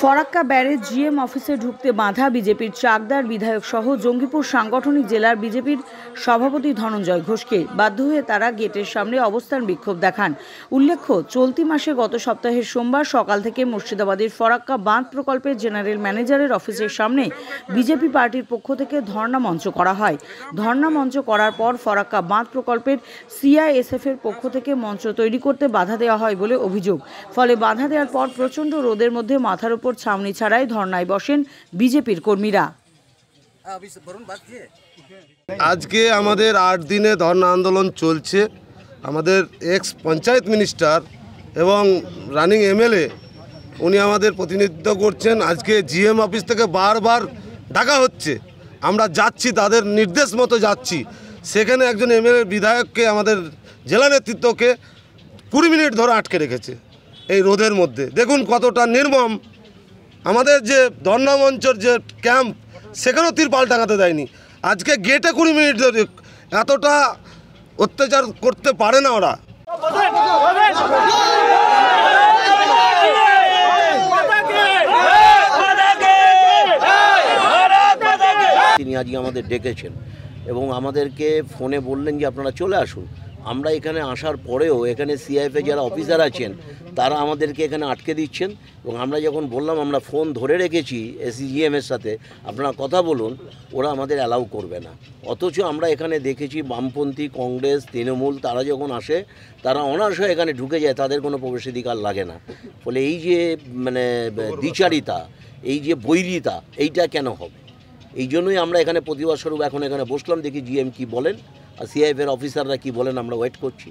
Farakka barrage GM অফিসে ঢুকতে বাধা বিজেপির চাকদার বিধায়ক সহ জঙ্গিপুর সাংগঠনিক জেলার বিজেপির সভাপতি ধনঞ্জয় ঘোষকে। বাধ্য হয়ে তারা গেটের সামনে অবস্থান বিক্ষোভ দেখান। উল্লেখ্য, চলতি মাসে গত সপ্তাহের সোমবার সকাল থেকে মুর্শিদাবাদের ফরাক্কা বাঁধ প্রকল্পের জেনারেল ম্যানেজারের অফিসের সামনে বিজেপি পার্টির পক্ষ থেকে ধর্ণা মঞ্চ করা হয়। ধর্ণা মঞ্চ করার পর ফরাক্কা বাঁধ প্রকল্পের সিআইএসএফ এর পক্ষ থেকে মঞ্চ তৈরি করতে বাধা দেওয়া হয় বলে অভিযোগ। ফলে বাধা দেওয়ার পর প্রচণ্ড রোদের মধ্যে মাথার উপর ছাউনি ছাড়াই ধর্নায় বসেন বিজেপির কর্মীরা। আজকে আমাদের আট দিনে ধর্ণা আন্দোলন চলছে। আমাদের এক্স পঞ্চায়েত মিনিস্টার এবং রানিং এমএলএ উনি আমাদের প্রতিনিধিত্ব করছেন। আজকে জিএম অফিস থেকে বারবার ডাকা হচ্ছে। আমরা যাচ্ছি, তাদের নির্দেশ মতো যাচ্ছি। সেখানে একজন এমএলএ বিধায়ককে, আমাদের জেলা নেতৃত্বকে কুড়ি মিনিট ধরে আটকে রেখেছে। এই রোদের মধ্যে। দেখুন কতটা নির্মম। আমাদের যে ধর্ণা মঞ্চর যে ক্যাম্প, সেখানেও তিরপাল টাঙাতে দেয়নি। আজকে গেটে কুড়ি মিনিট ধরে এতটা অত্যাচার করতে পারে না ওরা। তিনি আজকে আমাদের ডেকেছেন এবং আমাদেরকে ফোনে বললেন যে আপনারা চলে আসুন। আমরা এখানে আসার পরেও এখানে সিআইএফে যারা অফিসার আছেন, তারা আমাদেরকে এখানে আটকে দিচ্ছেন এবং আমরা যখন বললাম আমরা ফোন ধরে রেখেছি এসিজিএমের সাথে, আপনারা কথা বলুন, ওরা আমাদের অ্যালাউ করবে না। অথচ আমরা এখানে দেখেছি বামপন্থী, কংগ্রেস, তৃণমূল, তারা যখন আসে, তারা অনার্সে এখানে ঢুকে যায়, তাদের কোনো প্রবেশাধিকার লাগে না। ফলে এই যে মানে দ্বিচারিতা, এই যে বৈরিতা, এইটা কেন হবে? এই জন্যই আমরা এখানে প্রতিবাদ স্বরূপ এখন এখানে বসলাম, দেখি জিএম কি বলেন। আর সিআইএফের অফিসাররা কি বলেন আমরা ওয়েট করছি।